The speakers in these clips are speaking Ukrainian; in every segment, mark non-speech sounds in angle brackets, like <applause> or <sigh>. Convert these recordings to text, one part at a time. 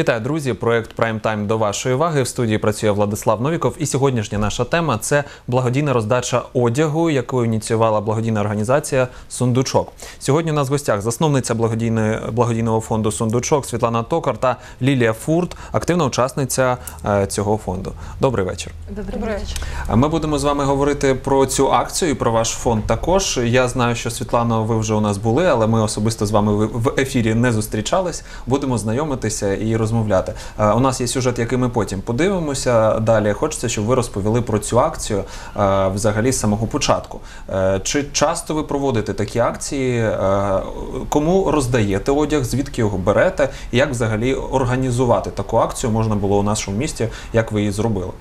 Вітаю, друзі! Проект Прайм Тайм до вашої уваги. В студії працює Владислав Новіков. І сьогоднішня наша тема це благодійна роздача одягу, яку ініціювала благодійна організація Сундучок. Сьогодні у нас в гостях засновниця благодійної благодійного фонду Сундучок Світлана Токар та Лілія Фурт, активна учасниця е, цього фонду. Добрий вечір. Добрий вечір. Ми будемо з вами говорити про цю акцію і про ваш фонд також. Я знаю, що Світлано, ви вже у нас були, але ми особисто з вами в- ефірі не зустрічались. Будемо знайомитися і розмовляти. Е, У нас є сюжет, який ми потім подивимося. Далі хочеться, щоб ви розповіли про цю акцію е, взагалі з самого початку. Е, Чи часто ви проводите такі акції? Е, Кому роздаєте одяг? Звідки його берете? І як взагалі організувати таку акцію можна було у нашому місті? Як ви її зробили?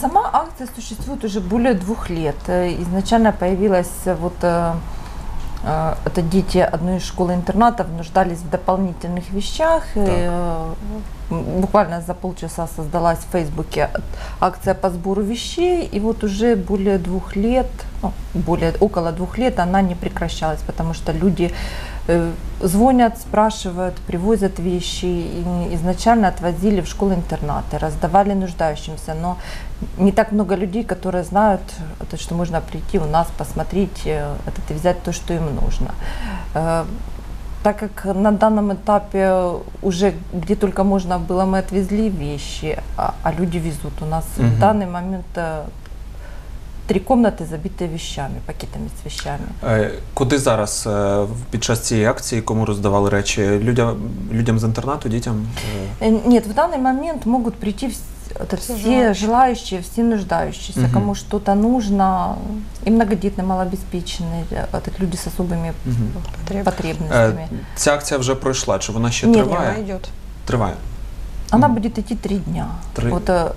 Сама акция существует уже более двух лет. Э, Изначально появилась э, вот э, э, это дети одной из школы-интернатов нуждались в дополнительных вещах. И, э, буквально за полчаса создалась в Фейсбуке акция по сбору вещей, и вот уже более двух лет, ну, более около двух лет она не прекращалась, потому что люди звонят, спрашивают, привозят вещи. И изначально отвозили в школы-интернаты, раздавали нуждающимся, но не так много людей, которые знают, э, то, что можно прийти у нас, посмотреть э, этот и взять то, что им нужно. Э, Так как на данном этапе уже где только можно было, мы отвезли вещи, а, а люди везут. У нас Мгм. в данный момент э, три комнаты забиты вещами, пакетами с вещами. Е, Куди зараз е, під час цієї акції кому роздавали речі? Людям, людям з інтернату, дітям? Е, Э, Нет, в данный момент могут прийти вс- это Все все, желающие. желающие, все нуждающиеся, Мгм. кому что-то нужно, и многодетные, малообеспеченные, э, это люди с особыми Мгм. Потреб. потребностями. Е, Ця акція вже пройшла. Чи вона ще Ні, ні, триває? Она идет. Триває. Она Мгм. будет идти три дня. Три. Вот э,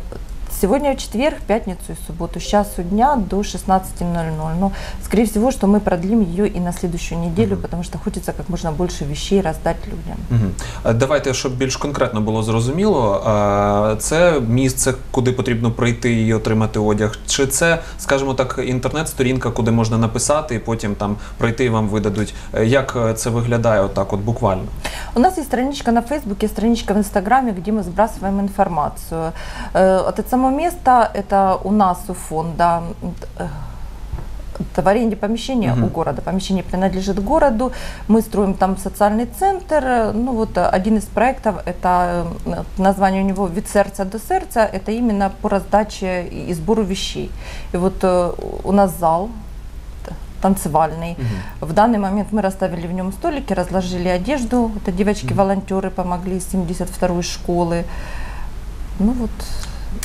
сегодня в четверг, пятницу и субботу, с часу дня до 16.00. Но, скорее всего, что мы продлим ее и на следующую неделю, Мгм. потому что хочется как можно больше вещей раздать людям. Мгм. Е, Давайте, щоб більш конкретно було зрозуміло, е, це місце, куди потрібно прийти і отримати одяг, чи це, скажімо так, інтернет-сторінка, куди можна написати і потім там прийти і вам видадуть. Е, Як е, це виглядає отак, от буквально? У нас есть страничка на Фейсбуке, страничка в Инстаграме, где мы сбрасываем информацию. Э, Вот место, это у нас у фонда э, в аренде помещения Мгм. у города. Помещение принадлежит городу. Мы строим там социальный центр. Ну вот э, один из проектов, это э, название у него «Від сердца до сердца», это именно по раздаче и сбору вещей. И вот у нас зал танцевальный. В данный момент мы расставили в нем столики, разложили одежду. Это девочки-волонтеры помогли с 72-й школы. Ну вот,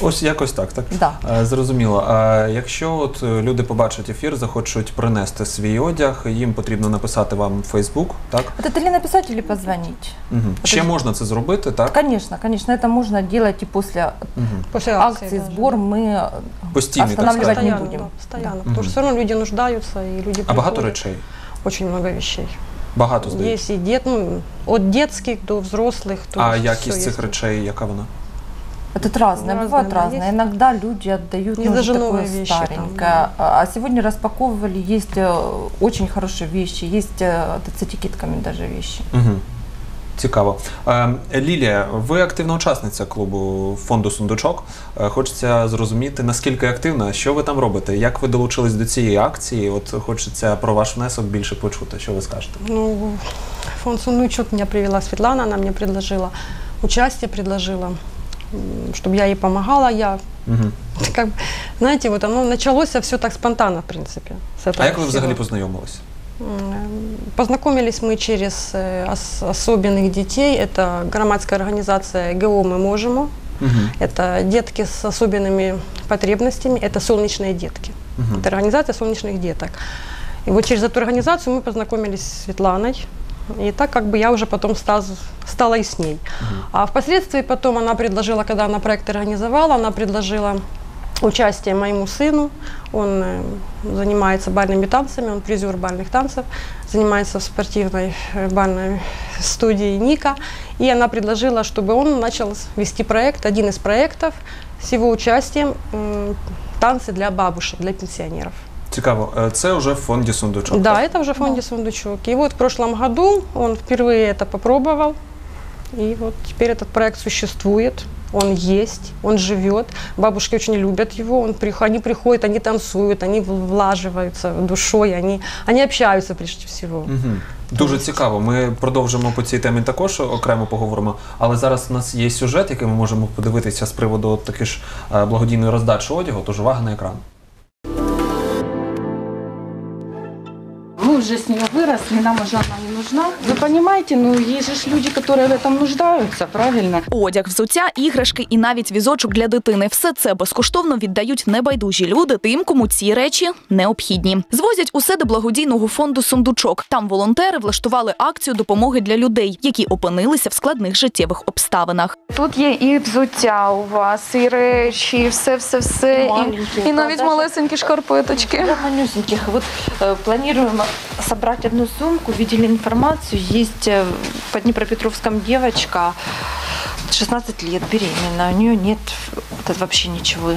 Ось якось так, так? да. Е, Зрозуміло. А якщо от е, люди побачать ефір, захочуть принести свій одяг, їм потрібно написати вам в Фейсбук, так? Вот это ли написать, или позвонить? Угу. Ще Подожди. можна це зробити, так? Конечно, конечно, это можно делать и после Угу. После акции, даже, сбор да. мы э, Постійний, так останавливать скажемо. не Постоянно, будем. да, постоянно. Да. Потому Мгм. что все равно люди нуждаются, и люди А багато приходят. речей? Очень много вещей. Багато здається. Есть и дет, ну, от детских до взрослых. то А есть якість всё цих есть. речей, яка вона? Это разное, Разное, бывает да, разное. есть. Иногда люди отдают Есть ну, даже такое новые вещи там, старенькое. А а сегодня распаковывали, есть э, очень хорошие вещи, есть э, с этикетками даже вещи. Угу. Цікаво. Е, Лілія, ви активна учасниця клубу фонду Сундучок. Е, Хочеться зрозуміти, наскільки активна, що ви там робите, як ви долучились до цієї акції. От хочеться про ваш внесок більше почути. Що ви скажете? Ну, в фонд Сундучок меня привела Светлана, она мне предложила участие, предложила, Чтобы я ей помогала. Я, Угу. <laughs> как, знаете, вот оно началось все так спонтанно, в этого А як ви всего. взагалі познайомились? Познакомились мы через э, ос- особенных детей. Это громадская организация ГО «Мы можем». Угу. Это детки с особенными потребностями, это солнечные детки. Угу. Это организация солнечных деток. И вот через эту организацию мы познакомились с Светланой. И так как бы я уже потом стала, стала и с ней. А впоследствии потом она предложила, когда она проект организовала, она предложила участие моему сыну. Он э, занимается бальными танцами, он призер бальных танцев, занимается в спортивной э, бальной студии Ника. И она предложила, чтобы он начал вести проект, один из проектов с его участием танцы для бабушек, для пенсионеров. Цікаво. Е, Це вже в фонді Сундучок. Да, так? это уже в фонде Сундучок. И вот в прошлом году он впервые это попробовал. И вот теперь этот проект существует, он есть, он живет. Бабушки очень любят его, он, прих- они приходят, они танцуют, они влаживаются душой, они, они общаются прежде всего. Угу. Дуже цікаво. Ми продовжимо по цій темі також окремо поговоримо. Але зараз у нас є сюжет, який ми можемо подивитися з приводу от таки ж е, благодійної роздачі одягу. Тож увага на екран. Мы уже с нее выросли, нам уже она не нужна. Вы понимаете, ну есть же ж люди, которые в этом нуждаются, правильно? Одяг, взуття, іграшки і навіть візочок для дитини все це безкоштовно віддають небайдужі люди тим, кому ці речі необхідні. Звозять усе до благодійного фонду сундучок. Там волонтери влаштували акцію допомоги для людей, які опинилися в складних життєвих обставинах. Тут є і взуття у вас, і речі, і все, все, все. Маленькі, І, і навіть та, малесенькі шкарпеточки. Для манюсеньких. Вот э, планируем собрать одну сумку, видели информацию. Есть э, по Днепропетровском девочка, 16 лет, беременна. У нее нет вот вообще ничего.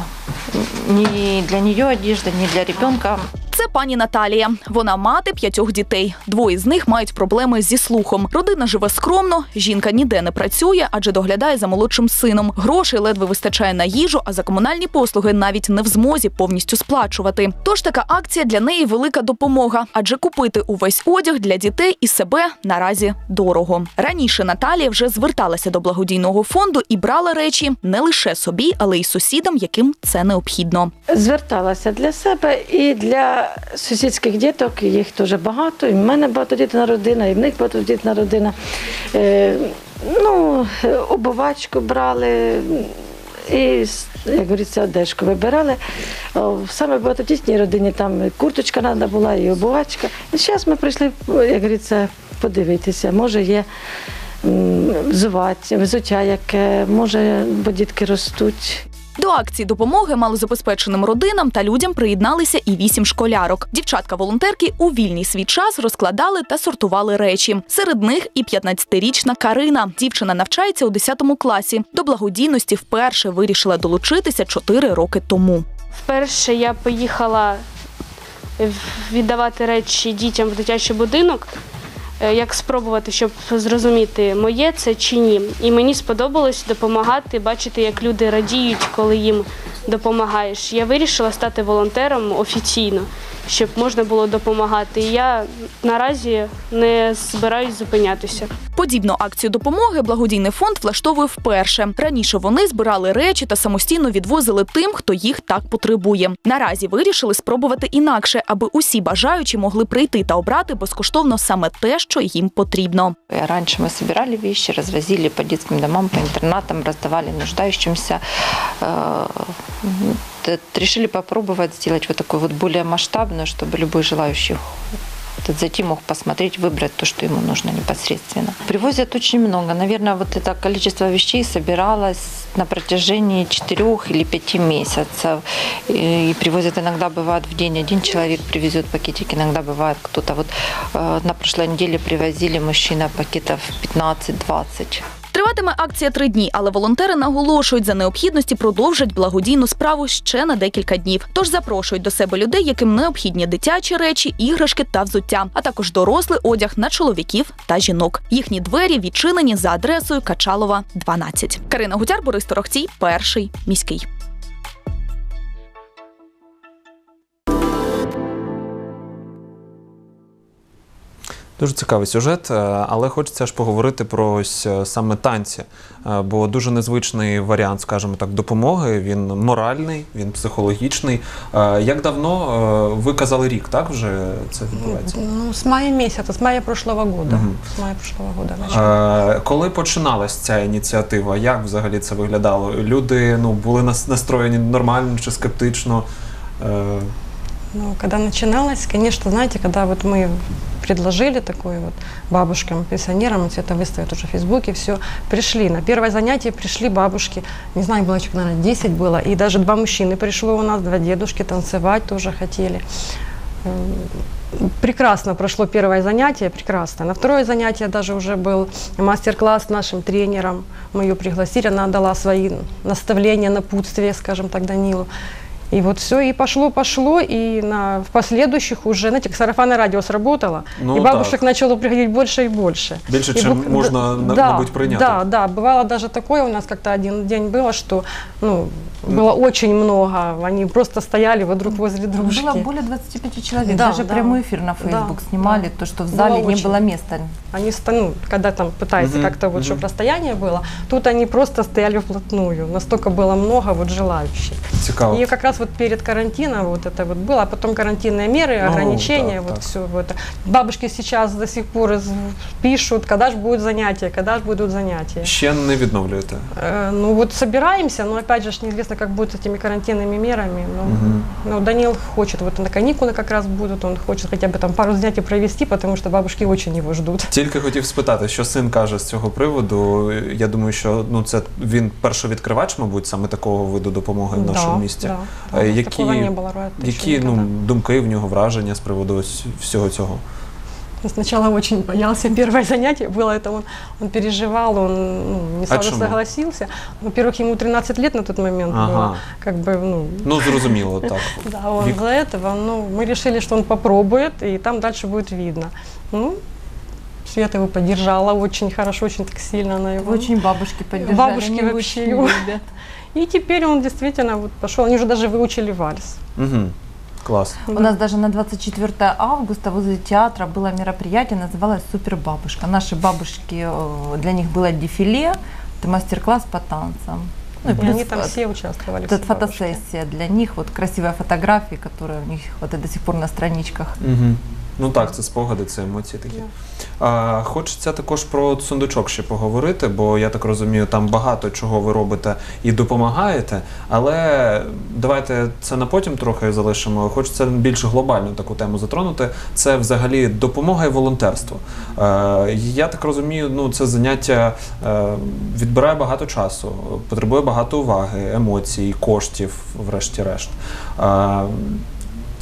Ни для нее одежда, ни для ребенка. Це пані Наталія. Вона мати п'ятьох дітей. Двоє з них мають проблеми зі слухом. Родина живе скромно. Жінка ніде не працює, адже доглядає за молодшим сином. Грошей ледве вистачає на їжу, а за комунальні послуги навіть не в змозі повністю сплачувати. Тож така акція для неї велика допомога, адже купити увесь одяг для дітей і себе наразі дорого. Раніше Наталія вже зверталася до благодійного фонду і брала речі не лише собі, але й сусідам, яким це необхідно. Зверталася для себе і для сусідських діток, їх дуже багато. І в мене багатодітна родина, і в них багатодітна родина. Е, ну, обувачку брали. І, як говориться, одежку вибирали. В саме багатодітній родині там курточка треба була, і обувачка. І зараз ми прийшли, як говориться, подивитися. Може, є взуття, яке, може, бо дітки ростуть. До акції допомоги малозабезпеченим родинам та людям приєдналися і вісім школярок. Дівчатка-волонтерки у вільний свій час розкладали та сортували речі. Серед них і 15-річна Карина. Дівчина навчається у 10 класі. До благодійності вперше вирішила долучитися 4 роки тому. Вперше я поїхала віддавати речі дітям в дитячий будинок, як спробувати, щоб зрозуміти, моє це чи ні. І мені сподобалось допомагати, бачити, як люди радіють, коли їм допомагаєш. Я вирішила стати волонтером офіційно, щоб можна було допомагати. І я наразі не збираюсь зупинятися. Подібну акцію допомоги благодійний фонд влаштовує вперше. Раніше вони збирали речі та самостійно відвозили тим, хто їх так потребує. Наразі вирішили спробувати інакше, аби усі бажаючі могли прийти та обрати безкоштовно саме те, що їм потрібно. И Раньше мы собирали вещи, развозили по детским домам, по интернатам, раздавали нуждающимся. Э, Решили попробовать сделать вот такую вот более масштабную, чтобы любой желающий вот зайти мог посмотреть, выбрать то, что ему нужно непосредственно. Привозят очень много. Наверное, вот это количество вещей собиралось на протяжении четырех или пяти месяцев. И привозят иногда бывает в день один человек привезет пакетик, иногда бывает кто-то. Вот э, на прошлой неделе привозили мужчина пакетов 15-20. Триватиме акція три дні, але волонтери наголошують за необхідності продовжать благодійну справу ще на декілька днів. Тож запрошують до себе людей, яким необхідні дитячі речі, іграшки та взуття, а також дорослий одяг на чоловіків та жінок. Їхні двері відчинені за адресою Качалова, 12. Карина Гутяр, Борис Торохцій, перший міський. Дуже цікавий сюжет, е, але хочеться ж поговорити про ось е, саме танці, Е, бо дуже незвичний варіант, скажімо так, допомоги. Він моральний, він психологічний. Як давно ви казали рік, так вже це відбувається? Ну, с мая месяца, с мая прошлого года. Мгм. С мая прошлого года начали. Коли починалась ця ініціатива, як взагалі це виглядало? Люди ну були настроєні нормально чи скептично? Е, Ну, когда начиналось, конечно, знаете, когда вот мы предложили такое вот бабушкам, пенсионерам, все это выставят уже в Фейсбуке, все, пришли. На первое занятие пришли бабушки, не знаю, было человек, наверное, 10 было, и даже два мужчины пришло у нас, два дедушки танцевать тоже хотели. М, Прекрасно прошло первое занятие, прекрасно. На второе занятие даже уже был мастер-класс нашим тренером. Мы ее пригласили, она дала свои наставления, напутствия, скажем так, Данилу. И вот все, и пошло-пошло, и на, в последующих уже, знаете, сарафанное радио сработало, Ну и бабушек так. начало приходить больше и больше. Більше, И чим бу- можна, на- да, мабуть, прийняти. Да, да, бывало даже такое, у нас как-то один день было, что ну, было очень много, они просто стояли вот друг возле дружки. Было более 25 человек. Да, Даже да. прямой эфир на Да, Facebook снимали, да. то, что в Было зале не очень. было места. Они, ста- ну, когда там пытаются Мгм, как-то вот, мгм. чтобы расстояние было, тут они просто стояли вплотную, настолько было много вот желающих. Цікаво. И как раз вот перед карантином вот это вот было, а потом карантинные меры, Ну, ограничения, так, вот так. все вот. Бабушки сейчас до сих пор из- пишут, когда же будут занятия, когда же будут занятия. Ще не відновлюєте. Э, Ну вот собираемся, но опять же ж неизвестно, как будет с этими карантинными мерами. Но, Мгм. но Данил хочет, вот на каникулы как раз будут, он хочет хотя бы там пару занятий провести, потому что бабушки очень его ждут. Тільки хотів спитати, що син каже з цього приводу. Я думаю, що ну це він першовідкривач, мабуть, саме такого виду допомоги в нашому місті. Да, Е, да, у нас які- такого не было раньше Які ну никогда. думки в нього враження з приводу ось всього цього? Он Сначала очень боялся первое занятие было, это он, он переживал, он ну, не сразу чему? согласился. Во-первых, ему 13 лет на тот момент Ага. было, как бы, ну, Ну зрозуміло, так. <laughs> да, он Вик- за этого, ну, мы решили, что он попробует, и там дальше будет видно. Ну, Света его поддержала очень хорошо, очень так сильно она его. Очень бабушки поддержали. Бабушки они вообще любят. И теперь он действительно вот пошел, они уже даже выучили вальс. Угу. Клас. У нас даже на 24 августа возле театра было мероприятие, называлось «Супер бабушка». Наши бабушки, э, для них было дефиле, это мастер-класс по танцам. Ну, и И они там все участвовали. это бабушки. фотосессия для них, вот красивые фотографии, которые у них вот и до сих пор на страничках. Угу. Ну так, це спогади, це емоції такі. А, хочеться також про сундучок ще поговорити, бо я так розумію, там багато чого ви робите і допомагаєте. Але давайте це на потім трохи залишимо. Хочеться більш глобальну таку тему затронути. Це взагалі допомога і волонтерство. Е, я так розумію, ну це заняття е, відбирає багато часу, потребує багато уваги, емоцій, коштів, врешті-решт.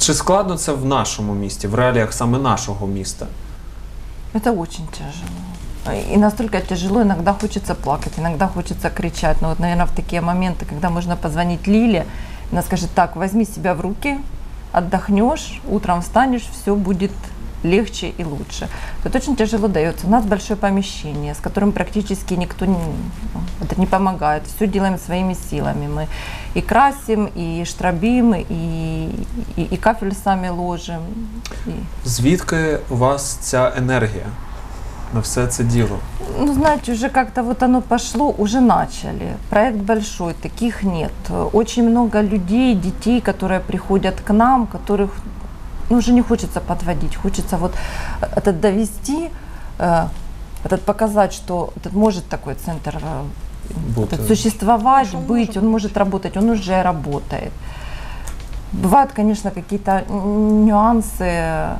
Е, чи складно це в нашому місті, в реаліях саме нашого міста? Это очень тяжело. И настолько тяжело, иногда хочется плакать, иногда хочется кричать. Но вот, наверное, в такие моменты, когда можно позвонить Лиле, она скажет, так, возьми себя в руки, отдохнешь, утром встанешь, все будет легче и лучше. Это очень тяжело дается. У нас большое помещение, с которым практически никто не, ну, это не помогает. Все делаем своими силами. Мы и красим, и штробим, и, и, и кафель сами ложим. И Звідки у вас ця енергія на все це діло? Ну, знаете, уже как-то вот оно пошло, уже начали. Проект большой, таких нет. Очень много людей, детей, которые приходят к нам, которых ну, уже не хочется подводить, хочется вот это довести, э, этот показать, что этот может такой центр э, Бути. этот существовать, он быть, может он может работать, он уже работает. Бывают, конечно, какие-то нюансы, э,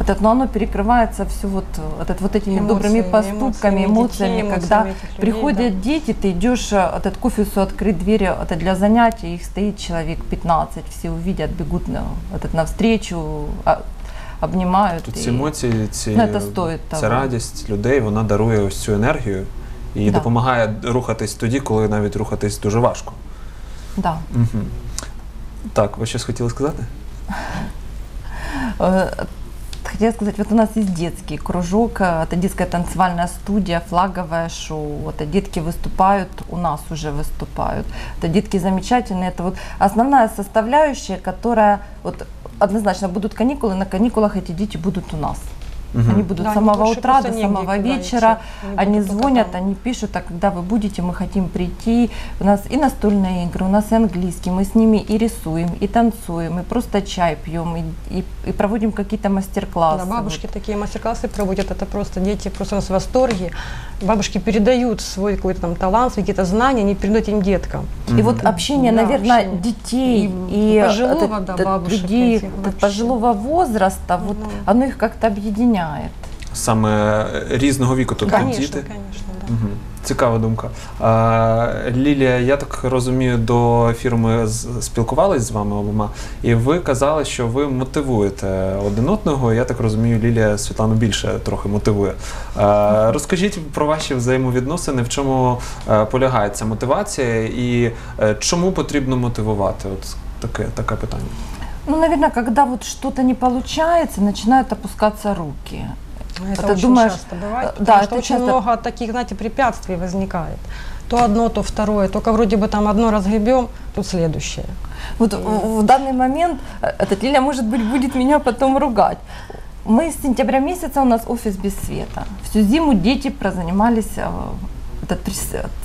этот, но оно перекрывается все вот, э, этот, вот этими добрыми Эмоциями, поступками, эмоциями эмоциями, детей, когда эмоциями этих людей, приходят дети, ты идешь, э, этот к офису открыть двери, это для занятий, их стоит человек 15, все увидят, бегут на, этот, навстречу, а, обнимают. Тут и- ці емоції, ці, Ну, це стоїть ця того. радість людей, вона дарує ось цю енергію і Да. допомагає рухатись тоді, коли навіть рухатись дуже важко. Да. Угу. Так, ви щось хотіли сказати? Хотела сказать, вот у нас есть детский кружок, э, это детская танцевальная студия, флаговое шоу. Это детки выступают, у нас уже выступают. Это детки замечательные. Это вот основная составляющая, которая вот однозначно будут каникулы, на каникулах эти дети будут у нас. Мгм. Они будут Да, с самого утра до самого вечера. Они звонят, там. они пишут, а когда вы будете, мы хотим прийти. У нас и настольные игры, у нас и английский, мы с ними и рисуем, и танцуем, и просто чай пьем, и, и, и проводим какие-то мастер-классы. Да, бабушки такие мастер-классы проводят, это просто дети просто у нас в восторге. Бабушки передают свой какой-то там талант, свои какие-то знания, они передают этим деткам. Вот. И вот общение, Да, наверное, общение. детей И и, пожилого, да, бабушек людей этих пожилого возраста, вот Мгм. оно их как-то объединяет. Саме різного віку, тобто Конечно, діти. конечно, да. Угу. Цікава думка. А, Лілія, я так розумію, до ефіру ми з- спілкувались з вами обома, і ви казали, що ви мотивуєте один одного. Я так розумію, Лілія Світлану більше трохи мотивує. А, розкажіть про ваші взаємовідносини, в чому е, полягає ця мотивація, і е, чому потрібно мотивувати? От таке, таке питання. Ну, наверное, когда вот что-то не получается, начинают опускаться руки. Это, А ты очень думаешь, часто бывает, э, потому да, что это очень часто- много таких, знаете, препятствий возникает. То одно, то второе. Только вроде бы там одно разгребем, тут следующее. Вот в, в данный момент э, этот Лиля, может быть, будет меня потом ругать. Мы с сентября месяца у нас офис без света. Всю зиму дети прозанимались э, это при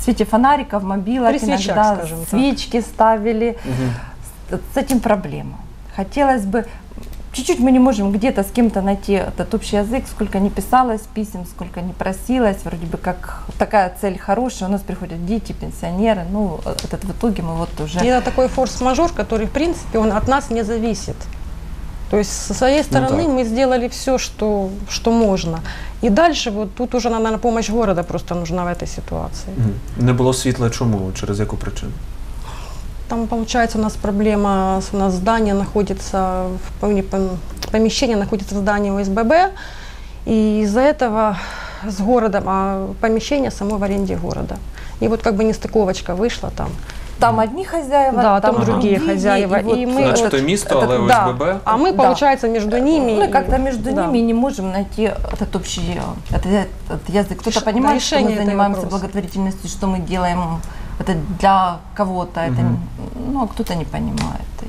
свете фонариков, мобилок, При свечах, иногда скажем так. свечки ставили. С, с этим проблема. Хотелось бы Чуть-чуть мы не можем где-то с кем-то найти этот общий язык, сколько не писалось писем, сколько не просилось, вроде бы как такая цель хорошая, у нас приходят дети, пенсионеры, ну, этот в итоге мы вот уже... И это такой форс-мажор, который, в принципе, он от нас не зависит. То есть со своей стороны так. мы сделали все, что, что можно. И дальше вот тут уже, наверное, помощь города просто нужна в этой ситуации. Не було світла чому? Через яку причину? Там, получается, у нас проблема, у нас здание находится, в пом- пом- помещение находится в здании ОСББ, и из-за этого с городом, а помещение само в аренде города. И вот как бы нестыковочка вышла там. Там одни хозяева, Да, там другие хозяева, И, вот и мы Значить, вот то місто, але да. ОСББ. А мы, Да. получается, между ними. Ну, и и- как-то между да. ними не можем найти этот общий этот, этот язык. Кто-то понимает, что решение мы занимаемся вопроса. благотворительностью, что мы делаем это для кого-то, это, Мгм. ну, а кто-то не понимает. И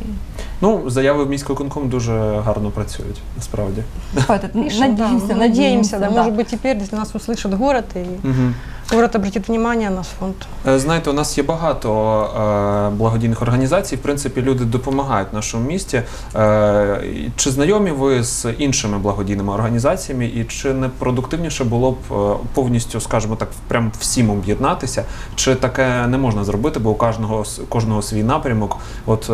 Ну, заяви в міськвиконком дуже гарно працюють, насправді. этот, Пишем, да, надеемся, надеемся, да. да. Может быть, теперь, если нас услышит город, и Угу. город обратит внимание на наш фонд. Е, Знаєте, у нас є багато е, благодійних організацій. В принципі, люди допомагають нашому місті. Е, чи знайомі ви з іншими благодійними організаціями, і чи не продуктивніше було б повністю, скажімо так, прям всім об'єднатися? Чи таке не можна зробити, бо у кожного кожного свій напрямок? От,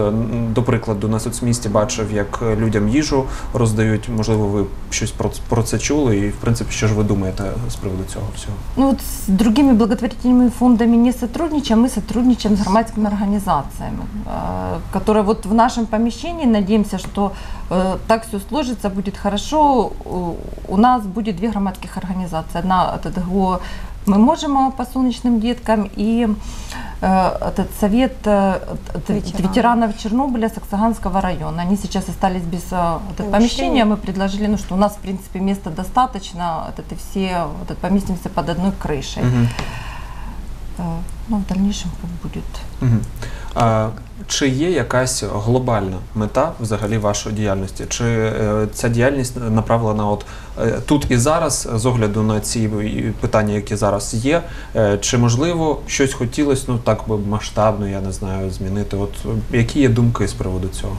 до прикладу, на соцмісті бачив, як людям їжу роздають. Можливо, ви щось про, про це чули, і в принципі, що ж ви думаєте з приводу цього всього? Ну вот с другими благотворительными фондами не сотрудничаем, мы сотрудничаем с громадскими организациями, э, которые вот в нашем помещении, надеемся, что э, так все сложится, будет хорошо. У- нас будет две громадских организации. Одна от ГО мы можем э, по солнечным деткам и э, этот совет э, Ветеранов. ветеранов Чернобыля Саксаганского района. Они сейчас остались без вот, Помещения. помещения. Мы предложили, ну что у нас в принципе места достаточно, вот это все вот это поместимся под одной крышей. Мгм. Э, Ну, в дальнейшем как будет. Мгм. А, чи є якась глобальна мета взагалі вашої діяльності? Чи е, ця діяльність направлена от е, тут і зараз з огляду на ці і питання, які зараз є? Е, чи можливо щось хотілося, ну так би масштабно, я не знаю, змінити? От е, які є думки з приводу цього?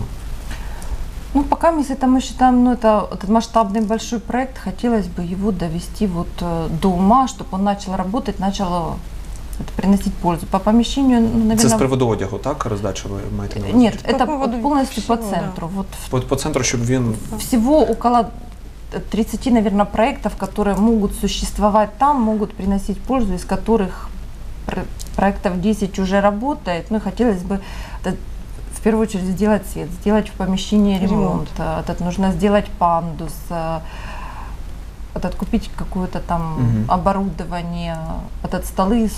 Ну, пока мы это мы считаем, ну, это этот масштабный большой проект, хотелось бы его довести вот э, до ума, чтобы он начал работать, начал э, это приносить пользу. По помещению, ну, наверное... Це з приводу одягу, так? Роздача ви маєте на увазі? Нет, По это поводу вот полностью по всего, да. центру. Вот По, по центру, щоб він всего около 30, наверное, проектов, которые могут существовать там, могут приносить пользу, из которых пр- проектов 10 уже работает. Ну, и хотелось бы это в первую очередь сделать свет, сделать в помещении ремонт. Ремонт. э, Этот, нужно сделать пандус, э, этот, купить какое-то там Мгм. оборудование, этот столы,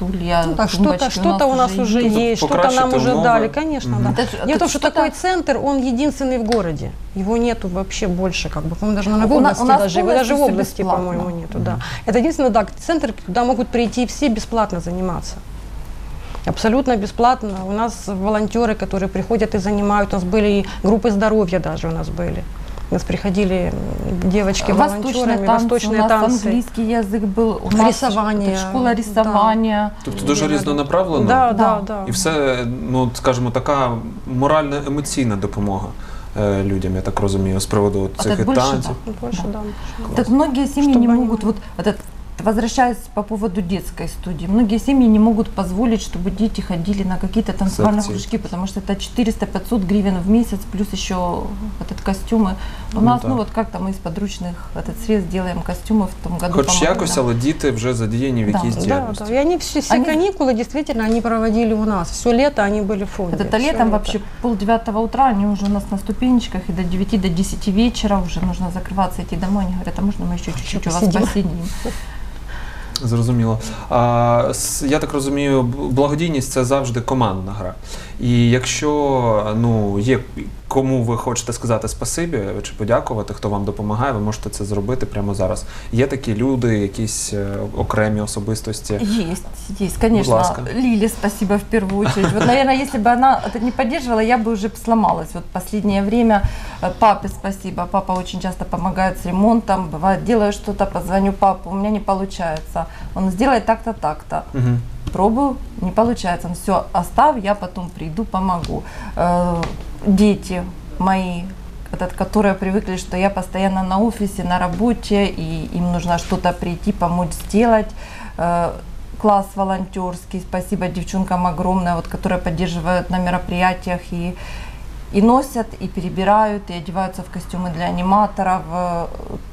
стулья, Ну, так, что-то, что-то у нас уже есть. есть, что-то нам уже умовы. дали, конечно, Мгм. да. Это Дело в это том, что такой центр, он единственный в городе. Его нету вообще больше, как бы, по-моему, даже в У на- области у нас даже, его даже в области, бесплатно. по-моему, нету, да. Это единственный, да, центр, куда могут прийти все бесплатно заниматься. Абсолютно бесплатно. У нас волонтеры, которые приходят и занимают. У нас были и группы здоровья даже у нас были. У нас приходили м, девочки Восточные волонтерами, танцы, восточные у нас танцы. английский язык был, у нас Рисование, школа рисования. тобто дуже Да. різнонаправлено. Да, Да. да, да. І все, ну от, скажімо, така моральна емоційна допомога е, людям, я так розумію, з приводу от А цих так і більше, танців. Больше, да. Так многие семьи Чтобы не они могут, вот этот возвращаясь по поводу детской студии, многие семьи не могут позволить, чтобы дети ходили на какие-то танцевальные Секции. кружки, потому что это 400-500 гривен в месяц, плюс еще вот этот костюмы. У Ну нас, да. ну вот как-то мы из подручных этот средств делаем костюмы в том году. Хоч помогли, якось, да. але діти вже задіяні в Да. якійсь Да, діяльності. да. И они все, все Они- каникулы действительно они проводили у нас. Все лето они были в фонде. Вот это Всё летом вообще пол девятого утра, они уже у нас на ступенечках, и до 9 до 10 вечера уже нужно закрываться, идти домой. Они говорят, а можно мы еще чуть-чуть у вас посидим?» посидим? Зрозуміло. А, с- я так розумію, б- благодійність це завжди командна гра. І якщо ну, є кому ви хочете сказати спасибі чи подякувати, хто вам допомагає, ви можете це зробити прямо зараз. Є такі люди, якісь е, окремі особистості. Есть, есть, конечно. ласка. Лиле спасибо в первую очередь. Вот, наверное, если бы она это не поддерживала, я бы уже б сломалась. Вот последнее время э, папе спасибо. Папа очень часто помогает с ремонтом. Бывает, делаю что-то, позвоню папу, у меня не получается. Он сделает так-то, так-то. Угу. Пробую, не получается. Он все, оставь, я потом приду, помогу. Э, дети мои, этот, которые привыкли, что я постоянно на офисе, на работе, и им нужно что-то прийти, помочь сделать. Э, класс волонтерский, спасибо девчонкам огромное, вот, которые поддерживают на мероприятиях и и носят, и перебирают, и одеваются в костюмы для аниматоров. Э,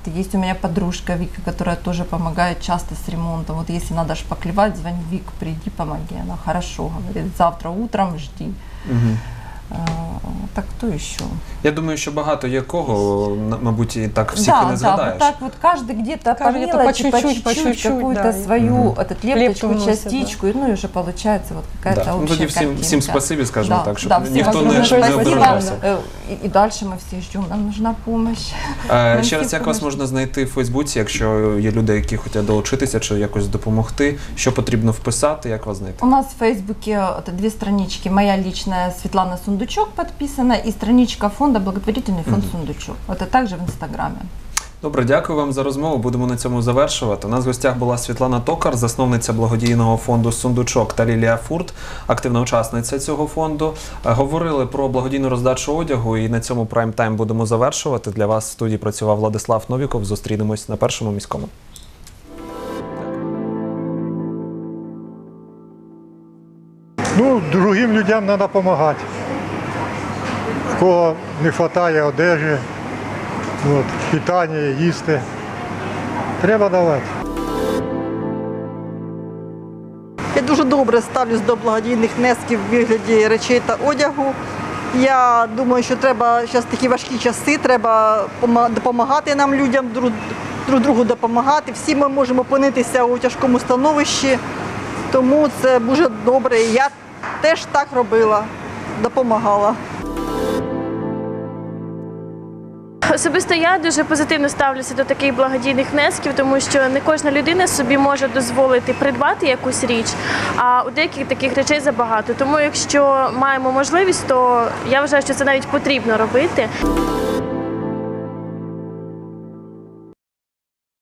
Есть у меня подружка Вика, которая тоже помогает часто с ремонтом. Вот если надо шпаклевать, звони Вик, приди, помоги. Она хорошо говорит, завтра утром жди. Угу. Э, Так кто еще? Я думаю, що багато є кого, на- мабуть, і так всіх і да, не да, згадаєш. вот так вот каждый где-то по Каждый где-то по мелочи, по чуть-чуть, по чуть-чуть, чуть-чуть, какую-то да. свою Мгм. этот лепточку, вносит, да. частичку, и, ну и уже получается вот какая-то Да. Ну, общая тоді всім, картинка. всім спасибі, скажімо Да, так, щоб да, всем ніхто не, огромное не спасибо. ображався. Э, И, и дальше мы все ждем, нам нужна помощь. Е, Нам Ще раз, всі як вас помощі. можна знайти в Фейсбуці, якщо є люди, які хочуть долучитися чи якось допомогти, що потрібно вписати, як вас знайти? У нас в Фейсбуке это две странички. Моя личная Светлана Сундучок подписана и страничка фонда благотворительный фонд Сундучок. Это также в Инстаграме. Добре, дякую вам за розмову. Будемо на цьому завершувати. У нас в гостях була Світлана Токар, засновниця благодійного фонду Сундучок та Лілія Фурт, активна учасниця цього фонду. Е, Говорили про благодійну роздачу одягу, і на цьому прайм тайм будемо завершувати. Для вас в студії працював Владислав Новіков. Зустрінемось на першому міському. Ну, другим людям треба допомагати. В кого не вистачає одежі, от, питання, їсти. Треба давати. Я дуже добре ставлюсь до благодійних внесків в вигляді речей та одягу. Я думаю, що треба зараз такі важкі часи, треба допомагати нам людям, друг, друг другу допомагати. Всі ми можемо опинитися у тяжкому становищі, тому це дуже добре. Я теж так робила, допомагала. Особисто я дуже позитивно ставлюся до таких благодійних внесків, тому що не кожна людина собі може дозволити придбати якусь річ, а у деяких таких речей забагато. Тому якщо маємо можливість, то я вважаю, що це навіть потрібно робити.